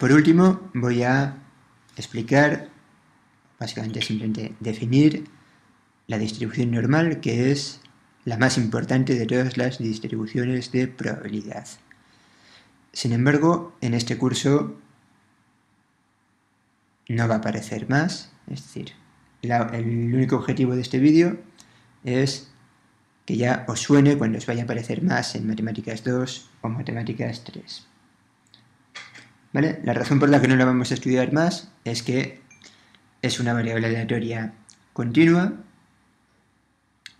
Por último, voy a explicar, básicamente simplemente definir la distribución normal, que es la más importante de todas las distribuciones de probabilidad. Sin embargo, en este curso no va a aparecer más, es decir, el único objetivo de este vídeo es que ya os suene cuando os vaya a aparecer más en Matemáticas 2 o Matemáticas 3. La razón por la que no la vamos a estudiar más es que es una variable aleatoria continua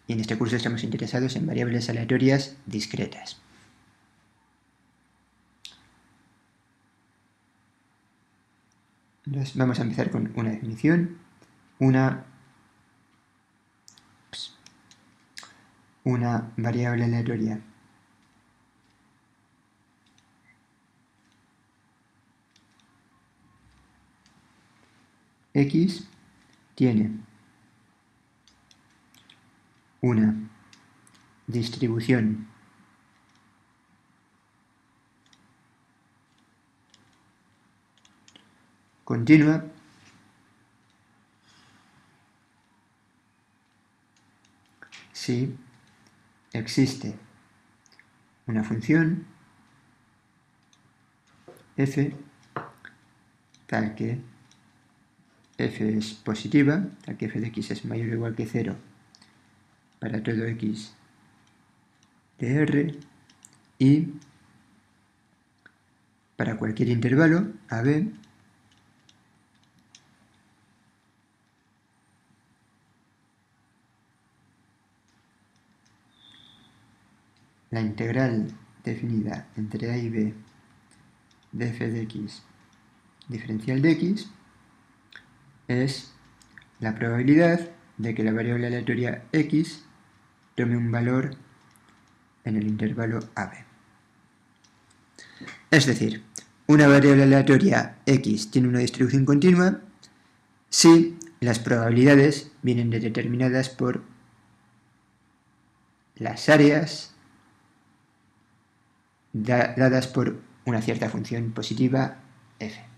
y en este curso estamos interesados en variables aleatorias discretas. Vamos a empezar con una definición, una, una variable aleatoria x tiene una distribución continua si existe una función f tal que f es positiva, tal que f de x es mayor o igual que 0 para todo x de R y para cualquier intervalo AB la integral definida entre a y b de f de x diferencial de x es la probabilidad de que la variable aleatoria x tome un valor en el intervalo AB. Es decir, una variable aleatoria x tiene una distribución continua si las probabilidades vienen determinadas por las áreas dadas por una cierta función positiva f.